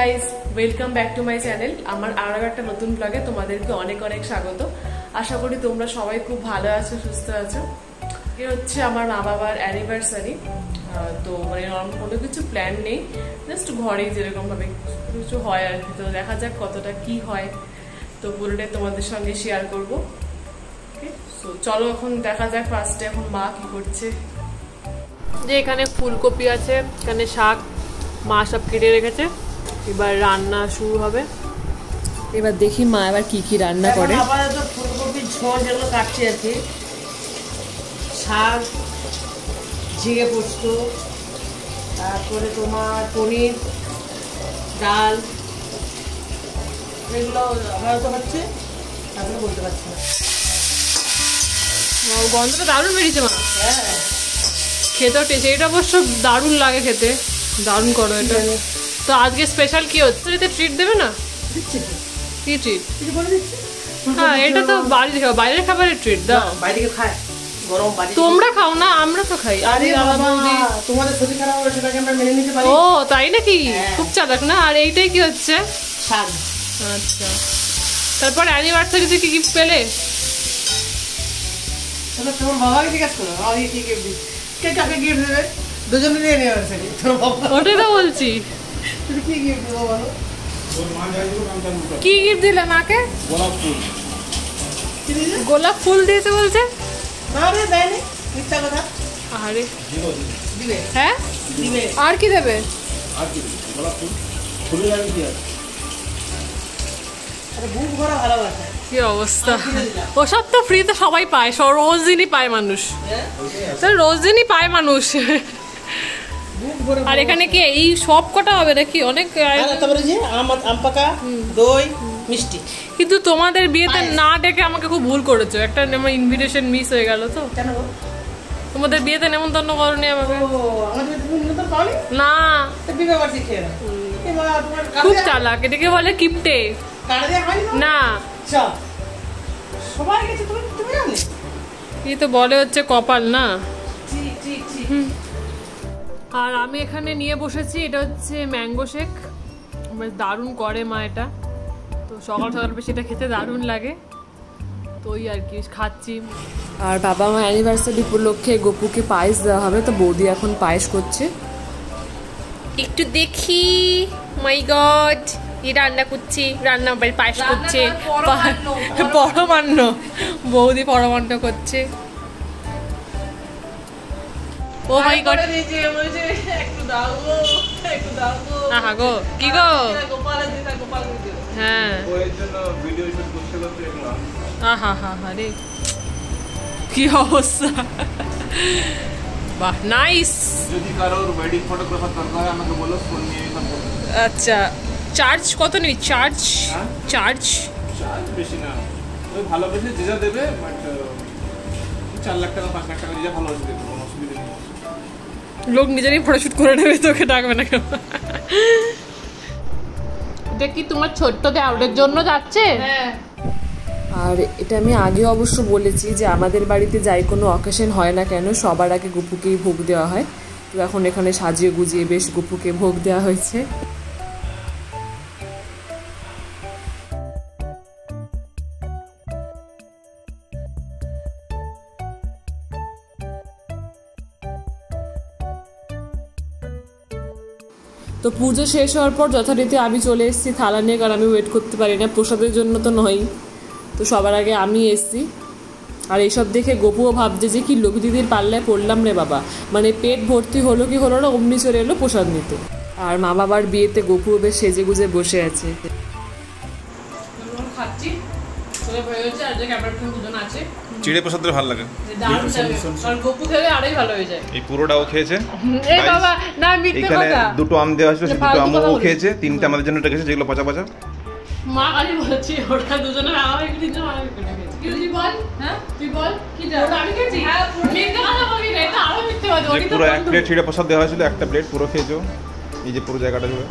Guys welcome back to my channel আমার আরও একটা নতুন ব্লগে তোমাদেরকে অনেক অনেক স্বাগত। আশা করি তোমরা সবাই খুব ভালো আছো, সুস্থ আছো। এ হচ্ছে আমার মা বাবার অ্যানিভার্সারি তো মানে কোনো কিছু প্ল্যান নেই। জাস্ট ঘরেই যেরকমভাবে কিছু হয় আর কি। তো দেখা যাক কতটা কি হয়। তো পুরোটাই তোমাদের সঙ্গে শেয়ার করব। সো চলো এখন দেখা যাক ফার্স্টে এখন মা কি করছে। যে এখানে ফুলকপি আছে, এখানে শাক, মা সব কেটে রেখেছে। এবার রান্না শুরু হবে। এবার দেখি মা এবার কি কি রান্না করে। আপাতত ফুলকপির ঝোল যেগুলো কাটছি আর কি শাক ঝিঙে পোস্ত তারপরে তোমার পনির ডাল এগুলো আপাতত হচ্ছে তারপরে বলতে পারছি না। গন্ধটা দারুণ বেরিয়েছে মা। হ্যাঁ। খেতেও টেস্ট এটা অবশ্য দারুণ লাগে খেতে। দারুণ করো এটা। তো আজকে স্পেশাল কি হচ্ছে? এতে ট্রিট দেবে না? কি ট্রিট হ্যাঁ এটা তো বাড়িতে খাও বাইরের খাবারের ট্রিট দাও। বাইরে খায়। তোমরা খাও না আমরা তো খাই। আরে আমি দাদা বাবা, বৌদি। তোমাদের শরীর খারাপ হলে সেটাকে আমরা মেনে নিতে পারি। ও তাই নাকি? হ্যাঁ। খুব চালাক না? আর এইটাই কি হচ্ছে? শাক আচ্ছা। তারপর অ্যানিভার্সারিতে কি গিফট পেলে? তাহলে তোমার বাবাকে জিজ্ঞাসা করো বাবাকে কি গিফট কে কাকে গিফট দেবে? দুজনেরই অ্যানিভার্সারি তোর বাবা। ওটাই তো বলছি। তুমি কি গিফট দেবো বলো কি গিফট দিলে মাকে? কি দিলে গোলাপ ফুল দিয়েছে বলছে। না রে দেয়নি মিথ্যা কথা। আরে। দিবে। হ্যাঁ? দিবে। আর কি দেবে? আরে কি অবস্থা? ওসব তো ফ্রিতে সবাই পায় সব রোজ দিনই পায় মানুষ। হ্যাঁ। রোজ দিনই পায় মানুষ। আর এখানে কি এই সব কটা হবে নাকি? অনেক তারপরে যে আম পাকা দই মিষ্টি। কিন্তু তোমাদের বিয়েতে না ডেকে আমাকে খুব ভুল করেছ। একটা আমার ইনভিটেশন মিস হয়ে গেল তো। কেন তোমাদের বিয়েতে নেমন্তন্ন করনি আমাকে। না। খুব চালাক। এটাকে বলে কিপটে? না। চল সবাই গেছে তুমি তুমি জানি এই তো বলে হচ্ছে কপাল না? ঠিক ঠিক ঠিক। আর আমি এখানে নিয়ে বসেছি এটা হচ্ছে ম্যাঙ্গো শেক। বেশ দারুণ করে মা এটা। তো সকাল সকাল বেশি এটা খেতে দারুণ লাগে। তো ওই আর কি খাচ্ছি। আর বাবা মা অ্যানিভার্সারি উপলক্ষে গোপুকে পায়েস দেওয়া হবে তো বৌদি এখন পায়েস করছে। একটু দেখি মাই গড এই রান্না করছি রান্না বাড়ি পায়েস করছে। পরমান্ন। বৌদি পরমান্ন করছে। ও মাই গড একটু দাও গো একটু দাও গো। আহা গো কি গো? গোপালের দিদা গোপাল দিদা হ্যাঁ। ওর জন্য ভিডিও শুট করতে করতে দেখলাম আহা হা হা রে। কি অবস্থা? বাহ নাইস যদি কারোর ওয়েডিং ফটোগ্রাফার দরকার হয় আমাকে বলো ফোন নিয়ে আচ্ছা চার্জ কত নিবি? চার্জ? চার্জ চার্জ বেশি না। ওই ভালোবেসে যে যা দেবে বাট চার লাখ টাকা পাঁচ লাখ টাকা যে যা ভালোবেসে দেবে। লোক নিজেরই ফটোশুট করে নেবে তোকে ডাকবে না কেন দেখি কি তোমার ছোট্ট দেওয়ালের জন্য যাচ্ছে? হ্যাঁ। আর এটা আমি আগে অবশ্য বলেছি যে আমাদের বাড়িতে যাই কোনো অকেশন হয় না কেন সবার আগে গুপুকেই ভোগ দেওয়া হয়। তো এখন এখানে সাজিয়ে গুজিয়ে বেশ গুপুকে ভোগ দেওয়া হয়েছে। তো পুজো শেষ হওয়ার পর যথারীতি আমি চলে এসেছি, থালা নিয়ে, কারণ আমি ওয়েট করতে পারি না, প্রসাদের জন্য তো নয় তো সবার আগে আমি এসেছি। আর এইসব দেখে গপুও ভাবছে যে কি লোক দিদির পাল্লায় পড়লাম রে বাবা। মানে পেট ভর্তি হলো কি হলো না, অমনি চলে এলো প্রসাদ নিতে। আর মা বাবার বিয়েতে গপুও বেশ সেজে গুজে বসে আছে। খাচ্ছি। দুজন আছে। চিড়ে প্রসাদটা ভালো লাগে। হয়ে এই পুরোটাও খেয়েছে? এই বাবা না মিথ্যে এখানে দুটো আম দেওয়া ছিল দুটো আমও খেয়েছে তিনটে আমাদের জন্য রেখেছে যেগুলো পচা পচা। মা খালি বলেছি ওটা দুজনে আমার একটু তিনজন আমার একটু তুই বল? হ্যাঁ? তুই বল? কি ওটা আমি খেয়েছি? হ্যাঁ মিথ্যে কথা বলি না এটা আরও মিথ্যে কথা যে পুরো এক প্লেট চিড়ে প্রসাদ দেওয়া হয়েছিল একটা প্লেট পুরো খেয়েছো। এই যে পুরো জায়গাটা জুড়ে।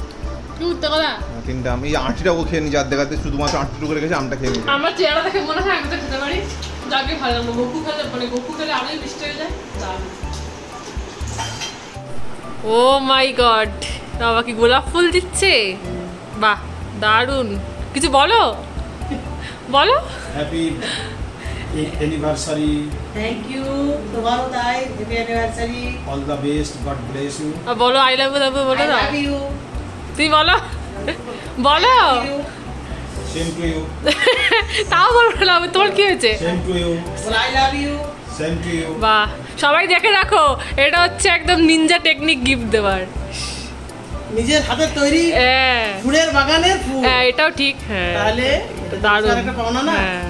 কি মিথ্যে কথা? হ্যাঁ, তিনটা আম। এই আঁটিটা ও খেয়ে নি যার দেখাতে শুধুমাত্র আঁটিটুকু রেখেছে আমটা খেয়ে নিয়েছে। আমার চেহারা দেখে মনে হয় আমি তো খেতে পারি। যাকে ভালো লাগল গপু খেলে মানে গপু খেলে আরোই মিষ্টি হয়ে যায় ও মাই গড বাবা কি গোলাপ ফুল দিচ্ছে? বাহ দারুণ। কিছু বলো? বলো? হ্যাপি অ্যানিভার্সারি থ্যাংক ইউ তোমারও তাই happy anniversary all the best God bless you বলো আই লাভ ইউ বলো আই না? লাভ ইউ তুমি বলো? বলো। সেম টু ইউ তাও বলব না তোমার কি হয়েছে? Same to you I love you same to you বাহ সবাই দেখে রাখো এটা হচ্ছে একদম নিনজা টেকনিক গিফট দেওয়ার। নিজের হাতের তৈরি হ্যাঁ। ফুলের বাগানের ফুল। হ্যাঁ এটাও ঠিক হ্যাঁ। তাহলে দারুণ। একটা পাওনা না? হ্যাঁ।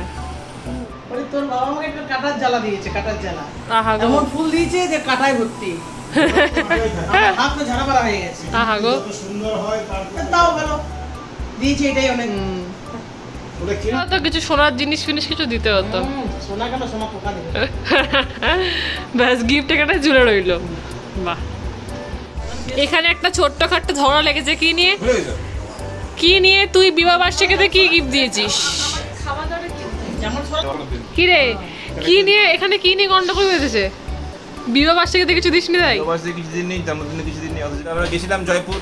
ওরে তোর বাবা আমাকে একটা কাটার জ্বালা দিয়েছে কাটার জ্বালা। আহা গো। এমন ফুল দিয়েছে যে কাটায় ভর্তি। হাত তো ঝাড়া পাড়া হয়ে গেছে। আহা গো। সুন্দর হয় তাও ভালো। দিয়েছে এটাই অনেক। তো কিছু সোনার জিনিস ফিনিস কিছু দিতে হতো। ব্যাস গিফট এখানে ঝুলে রইল। বাহ। এখানে একটা ছোট্ট খাট্ট ঝগড়া লেগেছে। কি নিয়ে? কি নিয়ে তুই বিবাহ বার্ষিকীতে কি গিফট দিয়েছিস? কি রে? কি নিয়ে? এখানে কি নিয়ে গন্ডগোল বেঁধেছে বিবাহ বার্ষিকীতে কিছু দিস নি তাই? বিবাহবার্ষিকী কিছুদিন নেই জন্মদিনে কিছুদিন নেই অথচ আমরা গেছিলাম জয়পুর।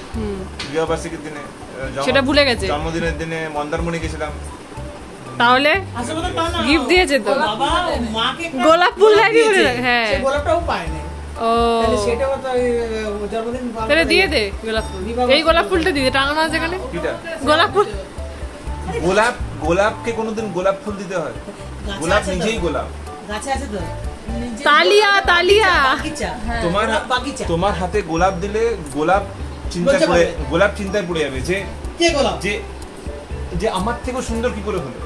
বিবাহবার্ষিকীর দিনে আহ, জন্ম- সেটা ভুলে গেছে। জন্মদিনের দিনে মন্দারমণি গেছিলাম। তাহলে না। গিফট দিয়েছে তো। গোলাপ ফুল লাগিয়ে হ্যাঁ। গোলাপটাও পায় না তাহলে দিয়ে দে গোলাপ ফুল। এই গোলাপ ফুলটা দিয়ে টাঙানো আছে এখানে। গোলাপ ফুল। গোলাপ গোলাপকে কোনোদিন গোলাপ ফুল দিতে হয়। গোলাপ আছে নিজেই গোলাপ। গাছে আছে তো? তালিয়া তালিয়া। তোমার তোমার হাতে গোলাপ দিলে গোলাপ পড়ে গোলাপ চিন্তায় পড়ে যাবে যে যে যে আমার থেকেও সুন্দর কি করে হলো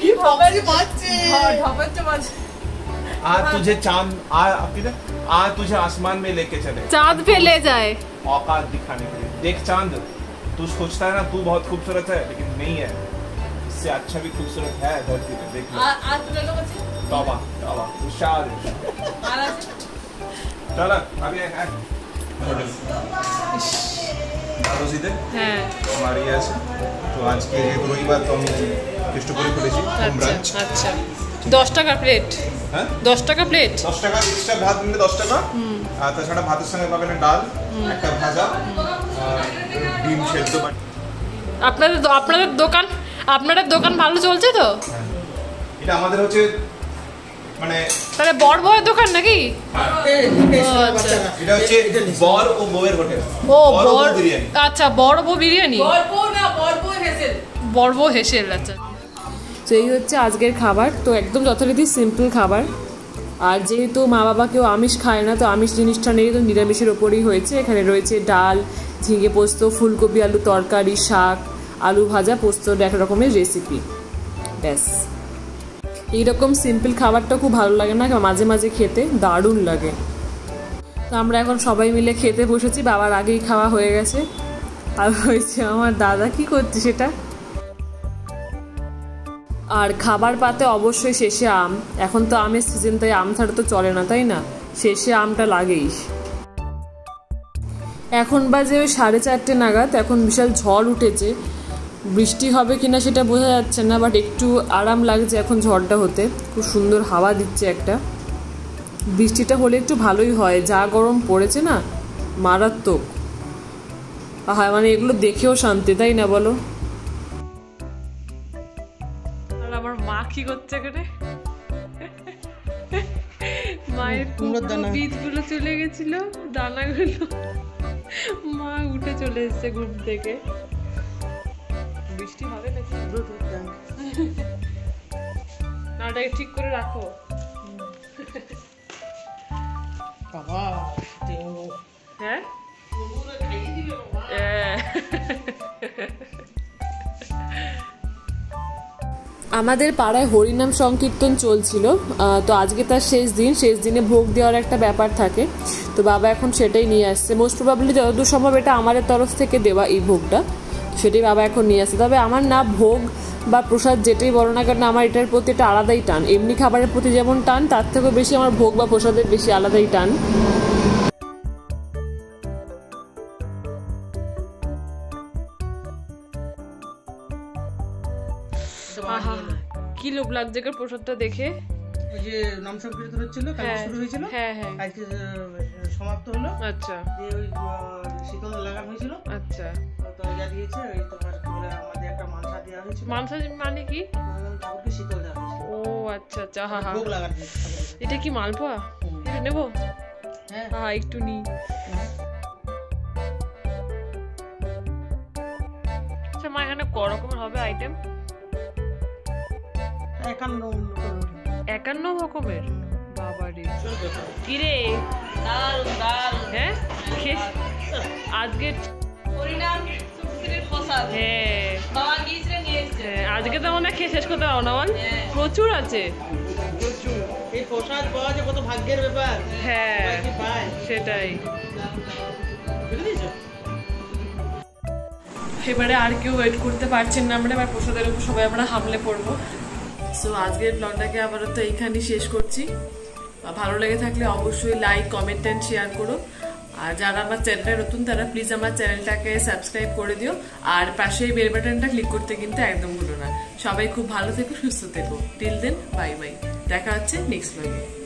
কি ভাবে পাচ্ছে আর तुझे चांद आ किधर आ तुझे आसमान में लेके चले চাঁদ ফেলে যায় औकात दिखाने के लिए देख चांद तू सोचता है ना तू बहुत खूबसूरत है लेकिन नहीं है इससे अच्छा भी खूबसूरत है धरती पे देख लो तौबा तौबा इरशाद इरशाद चलो अभी एक है দাদু হ্যাঁ। আমার ইয়ে আছে। তো আজকে যেহেতু রবিবার তো আমি চেষ্টা করে হোম আচ্ছা আচ্ছা। দশ টাকা প্লেট হ্যাঁ? দশ টাকা প্লেট দশ টাকা এক্সট্রা ভাত নিলে দশ টাকা। আর তাছাড়া ভাতের সঙ্গে পাবেন ডাল একটা ভাজা আর ডিম সেদ্ধ আপনাদের আপনাদের দোকান আপনাদের দোকান ভালো চলছে তো? এটা আমাদের হচ্ছে মানে তাহলে বড় বড় দোকান নাকি? বাচ্চারা এটা হচ্ছে বর ও বউয়ের হোটেল। ও বর আচ্ছা বড় বউ বিরিয়ানি? বড় বউ হেসেল। আচ্ছা। তো এই হচ্ছে আজকের খাবার। তো একদম যথারীতি সিম্পল খাবার। আর যেহেতু মা বাবা কেউ আমিষ খায় না তো আমিষ জিনিসটা নেই তো নিরামিষের ওপরেই হয়েছে। এখানে রয়েছে ডাল ঝিঙে পোস্ত ফুলকপি আলু তরকারি শাক আলু ভাজা পোস্ত এক রকমের রেসিপি ব্যাস। এইরকম সিম্পল খাবারটা খুব ভালো লাগে না, মাঝে মাঝে খেতে দারুণ লাগে। তো আমরা এখন সবাই মিলে খেতে বসেছি, বাবার আগেই খাওয়া হয়ে গেছে। আর হয়েছে আমার দাদা, কি করছে সেটা? আর খাবার পাতে অবশ্যই শেষে আম। এখন তো আমের সিজন তাই আম ছাড়া তো চলে না, তাই না? শেষে আমটা লাগেই। এখন বাজে ওই সাড়ে চারটে নাগাদ, এখন বিশাল ঝড় উঠেছে। বৃষ্টি হবে কিনা সেটা বোঝা যাচ্ছে না বাট একটু আরাম লাগছে এখন ঝড়টা হতে। খুব সুন্দর হাওয়া দিচ্ছে একটা। বৃষ্টিটা হলে একটু ভালোই হয়। যা গরম পড়েছে না মারাত্মক। হ্যাঁ মানে এগুলো দেখেও শান্তি তাই না বলো? আর আমার মা কি করছে এখানে? মায়ের বীজগুলো চলে গেছিল দানাগুলো মা উঠে চলে এসেছে ঘুম থেকে। বৃষ্টি হবে নাকি? না ওটাকে ঠিক করে রাখো। বাবা হ্যাঁ। আমাদের পাড়ায় হরিনাম সংকীর্তন চলছিল তো আজকে তার শেষ দিন শেষ দিনে ভোগ দেওয়ার একটা ব্যাপার থাকে। তো বাবা এখন সেটাই নিয়ে আসছে। মোস্ট প্রবাবলি যতদূর সম্ভব এটা আমাদের তরফ থেকে দেওয়া এই ভোগটা। সেটাই বাবা এখন নিয়ে আসছে তবে আমার না ভোগ বা প্রসাদ যেটাই বলো না কেন আমার এটার প্রতি একটা আলাদাই টান। এমনি খাবারের প্রতি যেমন টান তার থেকেও বেশি আমার ভোগ বা প্রসাদের বেশি আলাদাই টান। কি লোভ লাগছে প্রসাদটা দেখে? ওই যে নাম সংকীর্তন হচ্ছিল কালকে হ্যাঁ শুরু হয়েছিল। হ্যাঁ হ্যাঁ। আজকে সমাপ্ত হলো। আচ্ছা। দিয়ে ওই শীতল লাগানো হয়েছিল। আচ্ছা। তো দিয়েছে ওই তোমার কি আমাদের একটা মানসা দেওয়া হয়েছিল। মানসা মানে কি? ঠাকুরকে শীতল দেওয়া হয়েছিল। ও আচ্ছা আচ্ছা হা হা। ভোগ হয়েছে এটা কি মালপোয়া। এটা নেব? হ্যাঁ। হ্যাঁ একটু নি আচ্ছা মা এখানে ক রকমের হবে আইটেম? একান্ন একান্ন রকমের? বাবা রে। কিরে? হ্যাঁ আজকে সুপ্তির প্রসাদ হ্যাঁ বাবা এসছে হ্যাঁ, আজকে তো মনে খেয়ে শেষ করতে পারব না বল প্রচুর আছে। এই প্রসাদ পাওয়া যে কত ভাগ্যের ব্যাপার। হ্যাঁ। সেটাই। এবারে আর কেউ ওয়েট করতে পারছেন না আমরা এবার প্রসাদের উপর সবাই আমরা হামলে পড়ব। সো আজকের ব্লগটাকে আপাতত এইখানেই শেষ করছি। ভালো লেগে থাকলে অবশ্যই লাইক কমেন্ট অ্যান্ড শেয়ার করো। আর যারা আমার চ্যানেলটা নতুন তারা প্লিজ আমার চ্যানেলটাকে সাবস্ক্রাইব করে দিও। আর পাশে এই বেল বাটনটা ক্লিক করতে কিন্তু একদম ভুলো না। সবাই খুব ভালো থেকো, সুস্থ থেকো। টিল দেন বাই বাই দেখা হচ্ছে নেক্সট ব্লগে